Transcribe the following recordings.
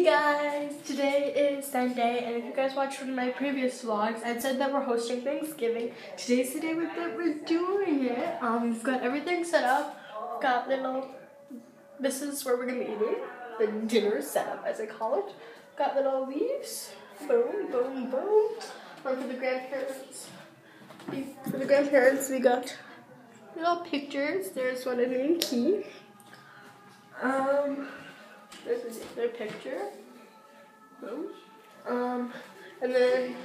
Hey guys, today is Sunday, and if you guys watched one of my previous vlogs, I said that we're hosting Thanksgiving. Today's the day that we're doing it. Um, we've got everything set up. We've got little. This is where we're gonna be eating the dinner setup, as I call it. Got little leaves. Boom, boom, boom. Um, for the grandparents. For the grandparents, we got little pictures. There's one of me and Key. Um. This is their picture. Um, and then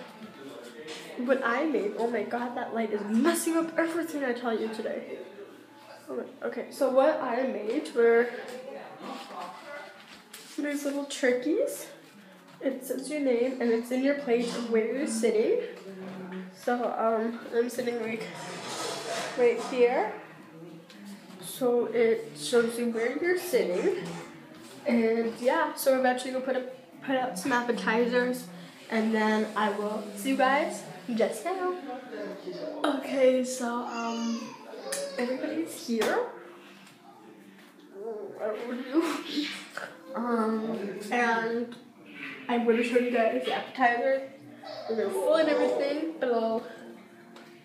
what I made. Oh my god, that light is messing up everything I tell you today. Okay, so what I made were these little turkeys. It says your name and it's in your plate of where you're sitting. So um, I'm sitting like right here. So it shows you where you're sitting. And yeah, so we're eventually gonna put up, put out some appetizers, and then I will see you guys just now. Okay, so um, everybody's here. um, and I'm gonna show you guys the appetizers. They're full and everything, but I'll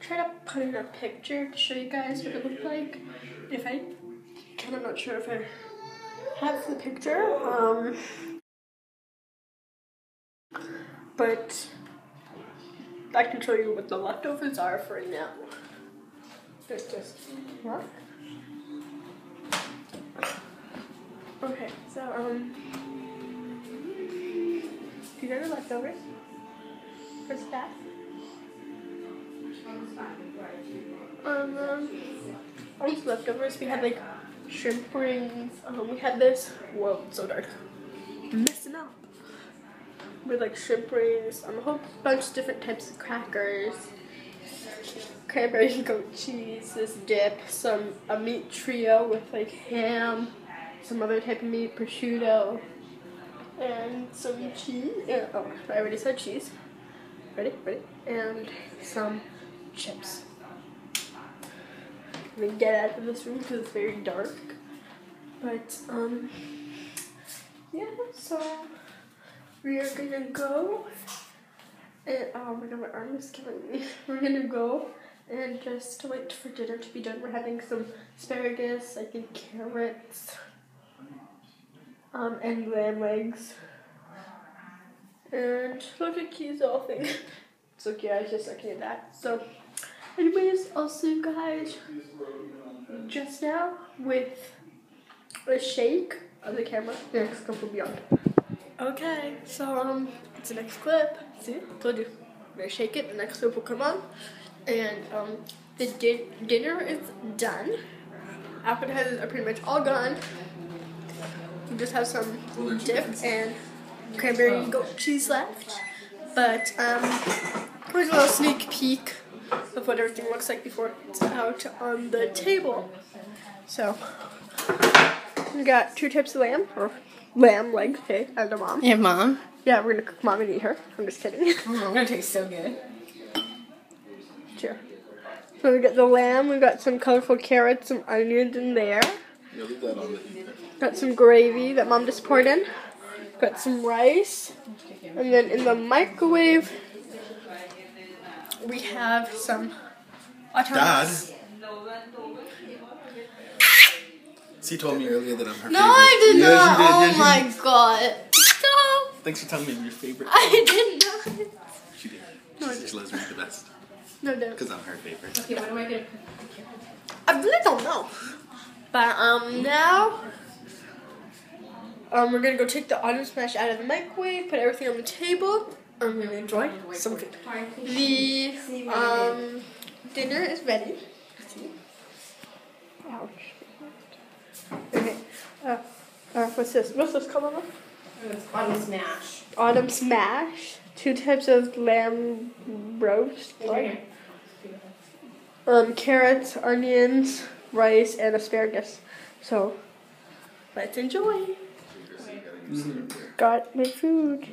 try to put in a picture to show you guys what it looks like. If I, of not sure if I have the picture. Um, but I can show you what the leftovers are for now. There's just what? Okay, so um, these are the leftovers for staff. Um, um, all these leftovers we had like shrimp rings. Um, we had this. Whoa, so dark. Messing up. With like shrimp rings, um, a whole bunch of different types of crackers, cranberry goat cheese, this dip, some a meat trio with like ham, some other type of meat, prosciutto, and some cheese. Yeah, oh, I already said cheese. Ready, ready, and some chips me get out of this room because it's very dark. But, um, yeah, so we are gonna go. And, oh my god, my arm is killing me. We're gonna go and just wait for dinner to be done. We're having some asparagus, I think carrots, um, and lamb legs. And look at Key's all thing. so yeah, I was just looking at that. So Anyways, I'll see you guys just now with a shake of the camera. The next clip will be on. Okay, so um, it's the next clip. See, told you. I'm gonna shake it. The next clip will come on, and um, the di dinner is done. Appetizers are pretty much all gone. We just have some dip and cranberry goat cheese left. But um, here's a little sneak peek what everything looks like before it's out on the table. So, we got two types of lamb, or lamb legs, okay, and a mom. Yeah, mom. Yeah, we're gonna cook mom and eat her. I'm just kidding. Oh, I'm gonna taste so good. Sure. So we got the lamb, we got some colorful carrots, some onions in there. Yeah, leave that on the Got some gravy that mom just poured in. Got some rice. And then in the microwave, we have some Dad. She told me earlier that I'm her No, favorite. No, I did Yes, not. did. Oh Yes, my did. god. Stop. Thanks for telling me I'm your favorite. I did not. She did. No, I She didn't. loves me the best. No, no. Because I'm her favorite. Okay, what am I gonna I really don't know. But um now um we're gonna go take the onion smash out of the microwave, put everything on the table. I'm really enjoying enjoy some food. The um dinner is ready. Ouch. Okay. Uh, uh, what's this? What's this called? Mama? Autumn smash. Autumn smash. Two types of lamb roast. Okay. um, carrots, onions, rice, and asparagus. So, let's enjoy. Got my food.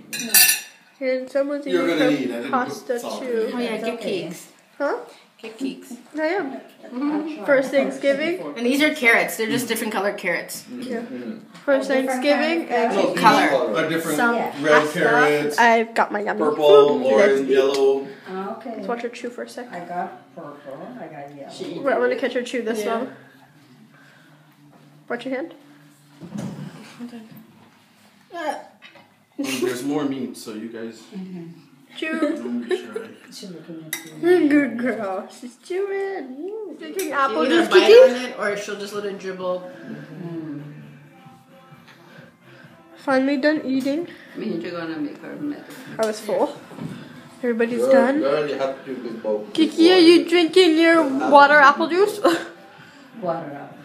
And someone's You're eating gonna her eat, I didn't pasta put salt in too. Oh yeah, get cakes. Huh? Get cakes. I am. First Thanksgiving. And these are carrots. They're just different colored carrots. Yeah. First Thanksgiving and Color. But different some red pasta. carrots, I've got my yummy purple, orange, yellow. Okay. Let's watch her chew for a sec. I got purple, I got yellow. She- Wait, I'm gonna catch her chew this Yeah. long. Watch your hand. Mm, There's more meat, so you guys Chew. don't be shy. She's looking at you. Good girl. She's chewing. Drinking apple She's gonna juice. bite Kiki. on it, or she'll just let it dribble. Finally done eating. Men you're gonna make her mad. I was full. Everybody's done. Girl, you have to be both. Kiki, are you drinking your water apple juice? Water up.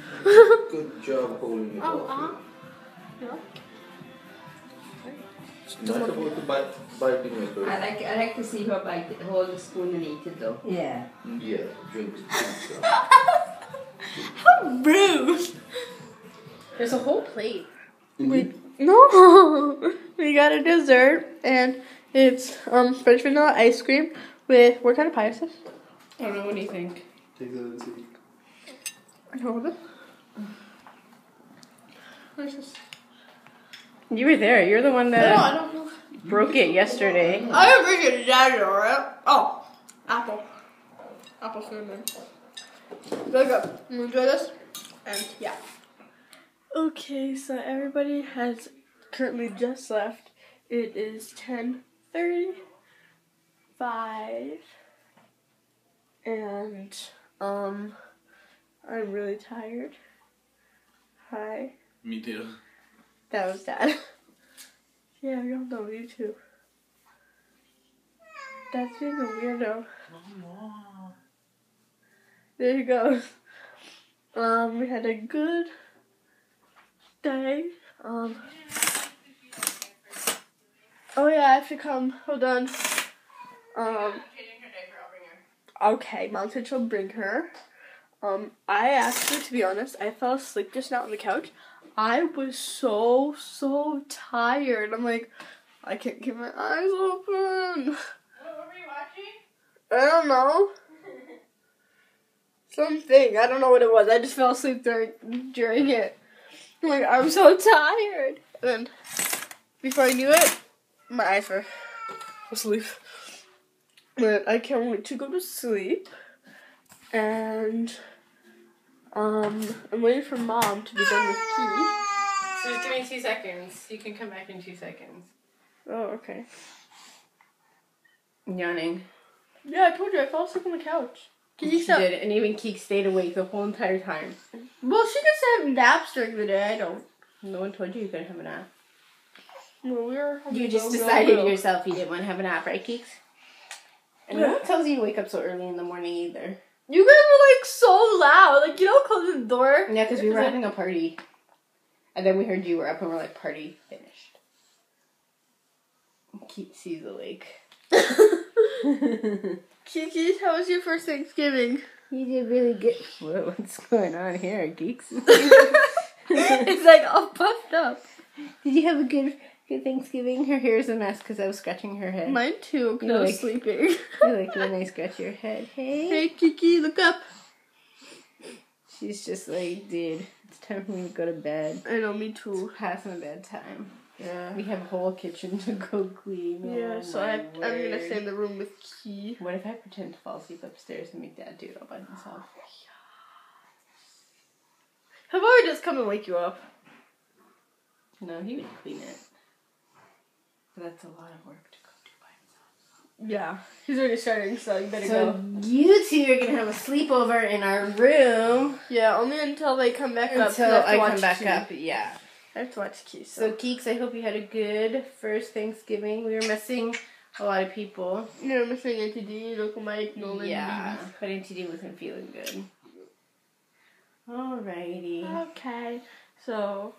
Good job holding it Oh, off. uh-huh. Not supposed to bite, biting it. I like I like to see her bite it, hold the spoon and eat it though. Yeah. Yeah, drink. drink, so. How rude. There's a whole plate. We, no, we got a dessert and it's um French vanilla ice cream with what kind of pie is this? I don't know. What do you think? Take that and see. Hold it. What is this? You were there. You're the one No, that I don't know. broke it yesterday. I didn't bring it down there, right? Oh, apple. Apple cinnamon. Very good. You enjoy this? And yeah. Okay, so everybody has currently just left. It is ten thirty five, and um, I'm really tired. Hi, Me too. That was Dad. yeah, we all know you too. That's being a weirdo. There you go. Um, we had a good day. Um. Oh yeah, I have to come. Hold on. Um. Okay, Mom said she'll bring her. Um, I actually, to be honest, I fell asleep just now on the couch. I was so so tired. I'm like, I can't keep my eyes open. What were you watching? I don't know. Something. I don't know what it was. I just fell asleep during during it. I'm like, I'm so tired. And then before I knew it, my eyes were asleep. But I can't wait to go to sleep. And um I'm waiting for mom to be done with key. So just give me two seconds. You can come back in two seconds. Oh, okay. Yawning. Yeah, I told you I fell asleep on the couch. Can you She stop? did, and even Keek stayed awake the whole entire time. Well, she just have naps during the day. I don't. No one told you you couldn't have a nap. Well, we were. You just go, go, decided go. yourself you didn't want to have a nap, right, Keeks? And no one tells you to wake up so early in the morning either. You guys were like so loud. Like you don't close the door. Yeah, because we were having a party. And then we heard you were up and we're like, party finished. Keep sees awake. Kiki, how was your first Thanksgiving? You did really good. What, what's going on here, geeks? it's like all puffed up. Did you have a good good Thanksgiving? Her hair is a mess because I was scratching her head. Mine too, because I was like- sleeping. you like when I scratch your head. Hey. hey, Kiki, look up. She's just like, dude, it's time for me to go to bed. I know, me too. Past my bedtime. Yeah. We have a whole kitchen to go clean. Oh yeah, Oh so I, I'm gonna stay in the room with Key. What if I pretend to fall asleep upstairs and make dad do it all by himself? How about we just come and wake you up? No, he would clean it. But that's a lot of work to go do by himself. Yeah, he's already starting, so you better So go. you two are gonna have a sleepover in our room Yeah, only until they come back up. until have to I come back up. Yeah. I have to watch Key. So So, Keeks, I hope you had a good first Thanksgiving. We were missing a lot of people. you're missing Auntie D, Uncle Mike, Nolan, yeah, but Auntie D wasn't feeling good. Alrighty. Okay, so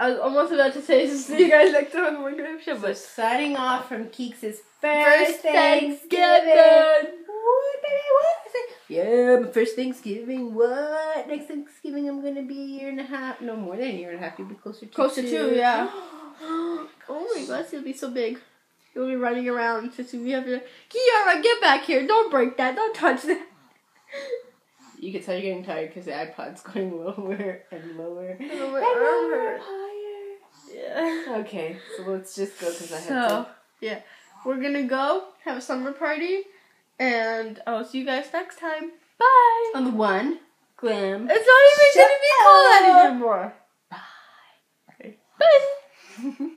I was almost about to say see you guys next time on the One Grave Show, So but signing off from Keeks' first, first Thanksgiving. Thanksgiving. What, baby, what? Yeah, my first Thanksgiving. What? Next Thanksgiving, I'm gonna be a year and a half. No more than a year and a half. You'll be closer to Closer two. to, yeah. oh my gosh, you'll be so big. You'll be running around since we have to. Kiara, get back here! Don't break that! Don't touch that! You can tell you're getting tired because the iPod's going lower and lower. Oh, And lower hurts. higher. Yeah. okay, so let's just go because I have so, to. Yeah, we're gonna go have a summer party, and I'll see you guys next time. Bye. On the one glam. It's not even gonna be cold anymore. Bye. Bye. Bye.